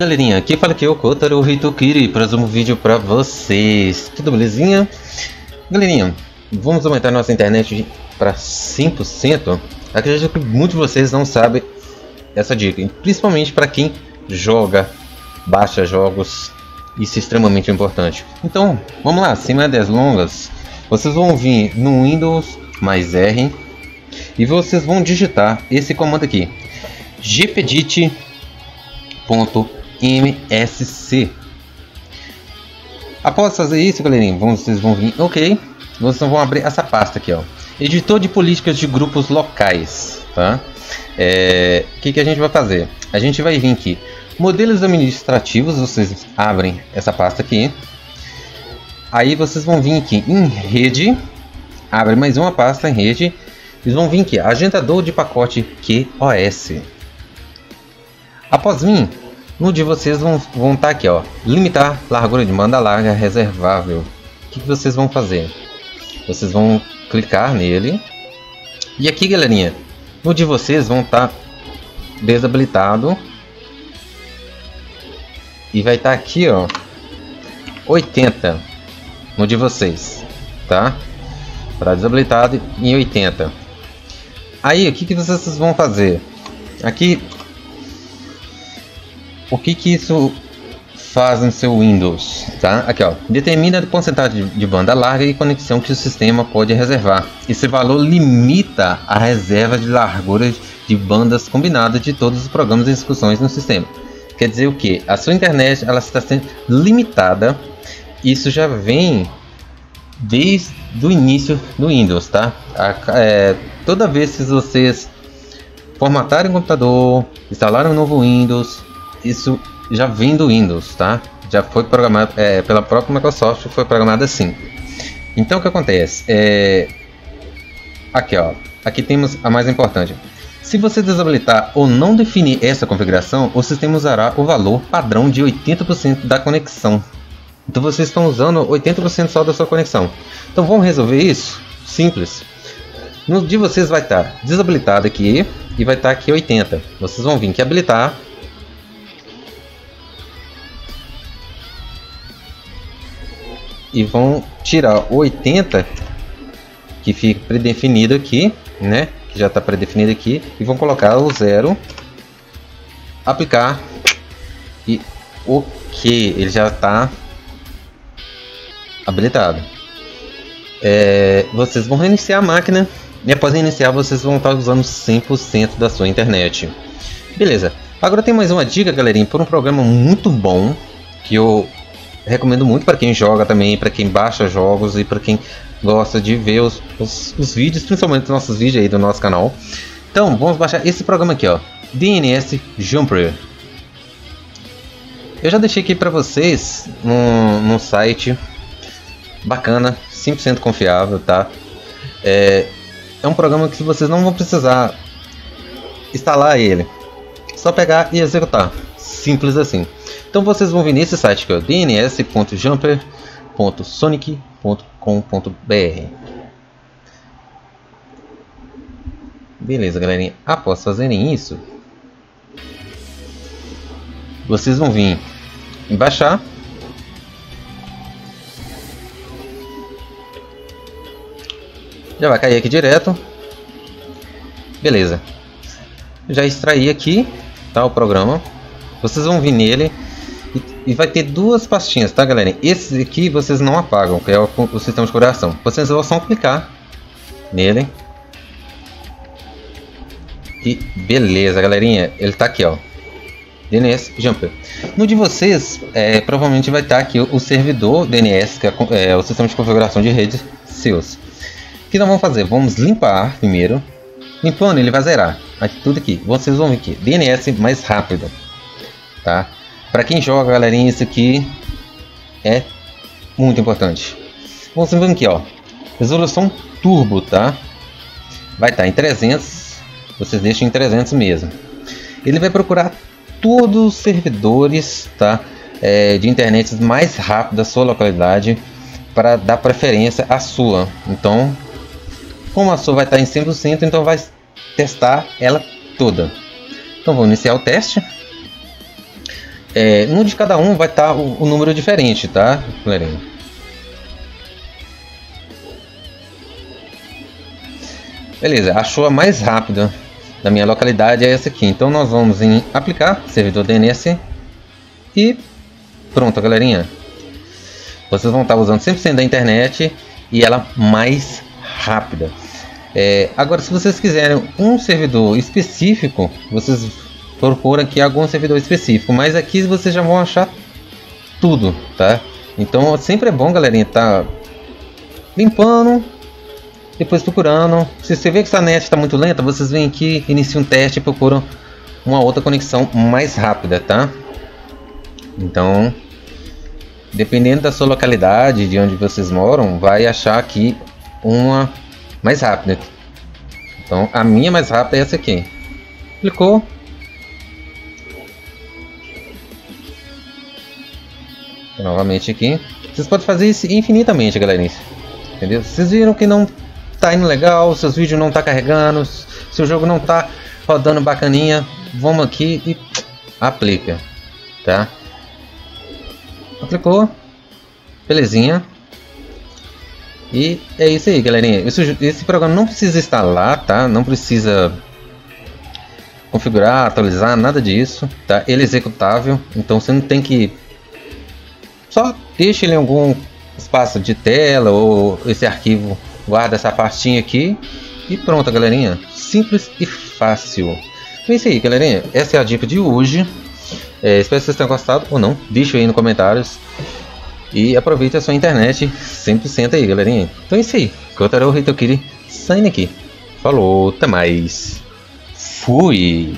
Galerinha, aqui fala que é o Kotaro Hitokiri para um vídeo para vocês. Tudo belezinha? Galerinha, vamos aumentar nossa internet para 100%. Acredito que muitos de vocês não sabem essa dica, principalmente para quem joga, baixa jogos, isso é extremamente importante. Então, vamos lá, sem mais longas, vocês vão vir no Windows mais R e vocês vão digitar esse comando aqui, gpedit.msc. Após fazer isso, galerinha, vocês vão vir, ok, vocês vão abrir essa pasta aqui, ó, editor de políticas de grupos locais, tá? É, o que, que a gente vai fazer? A gente vai vir aqui, modelos administrativos, vocês abrem essa pasta aqui. Aí vocês vão vir aqui em rede, abre mais uma pasta em rede. Eles vão vir aqui, agendador de pacote QoS. Após mim, no de vocês vão, vão estar tá aqui, ó, limitar largura de banda larga reservável. O que, que vocês vão fazer? Vocês vão clicar nele. E aqui, galerinha, no de vocês vão estar tá desabilitado. E vai estar tá aqui, ó, 80 no de vocês, tá? Para desabilitado em 80. Aí, o que, que vocês vão fazer? Aqui, o que que isso faz no seu Windows, tá? Aqui, ó, determina a porcentagem de banda larga e conexão que o sistema pode reservar. Esse valor limita a reserva de largura de bandas combinadas de todos os programas e execuções no sistema. Quer dizer o que? A sua internet ela está sendo limitada. Isso já vem desde o início do Windows, tá? A, é, toda vez que vocês formatarem o computador, instalarem um novo Windows, isso já vem do Windows, tá? Já foi programado é, pela própria Microsoft, foi programado assim. Então o que acontece? É... Aqui, ó. Aqui temos a mais importante. Se você desabilitar ou não definir essa configuração, o sistema usará o valor padrão de 80% da conexão. Então vocês estão usando 80% só da sua conexão. Então vamos resolver isso? Simples. No de vocês vai estar desabilitado aqui e vai estar aqui 80. Vocês vão vir aqui habilitar e vão tirar o 80 que fica predefinido aqui, né? Que já está predefinido aqui e vão colocar o zero, aplicar e ok, ele já está habilitado. É, vocês vão reiniciar a máquina e após iniciar vocês vão estar usando 100% da sua internet. Beleza. Agora tem mais uma dica, galerinha, por um programa muito bom que eu recomendo muito para quem joga também, para quem baixa jogos e para quem gosta de ver os, os, os, vídeos, principalmente os nossos vídeos aí do nosso canal. Então, vamos baixar esse programa aqui, ó, DNS Jumper. Eu já deixei aqui para vocês no, no site bacana, 100% confiável, tá? É, é um programa que vocês não vão precisar instalar ele, só pegar e executar, simples assim. Então vocês vão vir nesse site que é o dns.jumper.sonic.com.br Beleza, galerinha. Após fazerem isso, vocês vão vir em baixar. Já vai cair aqui direto. Beleza. Já extraí aqui, tá o programa. Vocês vão vir nele e vai ter duas pastinhas, tá galera? Esse aqui vocês não apagam, que é o, o sistema de coração. Vocês vão só clicar nele. E beleza, galerinha. Ele tá aqui, ó. DNS Jumper. No de vocês, é, provavelmente vai estar tá aqui o, o, servidor DNS, que é, é, o sistema de configuração de redes seus. O que nós vamos fazer? Vamos limpar primeiro. Limpando, ele vai zerar. Aqui, tudo aqui. Vocês vão ver aqui. DNS mais rápido. Tá? Para quem joga, galerinha, isso aqui é muito importante. Vamos ver aqui, ó. Resolução turbo, tá? Vai estar tá em 300. Vocês deixam em 300 mesmo. Ele vai procurar todos os servidores, tá? É, de internet mais rápido da sua localidade para dar preferência à sua. Então, como a sua vai estar tá em 100%, então vai testar ela toda. Então, vou iniciar o teste. É, no de cada um vai estar tá o, o, número diferente, tá, galerinha? Beleza, achou a mais rápida da minha localidade é essa aqui. Então nós vamos em aplicar servidor DNS e pronto, galerinha. Vocês vão estar usando 100% da internet e ela mais rápida. É, agora, se vocês quiserem um servidor específico, vocês procuram aqui algum servidor específico. Mas aqui vocês já vão achar tudo, tá? Então sempre é bom, galerinha, tá limpando, depois procurando. Se você vê que essa net está muito lenta, vocês vêm aqui, iniciam um teste e procuram uma outra conexão mais rápida, tá? Então, dependendo da sua localidade, de onde vocês moram, vai achar aqui uma mais rápida. Então, a minha mais rápida é essa aqui. Clicou. Novamente aqui. Vocês podem fazer isso infinitamente, galerinha. Entendeu? Vocês viram que não tá indo legal, seus vídeos não tá carregando, seu jogo não tá rodando bacaninha, vamos aqui e aplica, tá? Aplicou, belezinha. E é isso aí, galerinha. Esse, esse programa não precisa instalar, tá? Não precisa configurar, atualizar, nada disso, tá? Ele é executável, então você não tem que só deixa ele em algum espaço de tela ou esse arquivo guarda essa pastinha aqui e pronto, galerinha. Simples e fácil. Então é isso aí, galerinha. Essa é a dica de hoje. É, espero que vocês tenham gostado ou não. Deixa aí nos comentários. E aproveite a sua internet 100% aí, galerinha. Então é isso aí. Kotaro Hitokiri saindo aqui. Falou, até mais. Fui.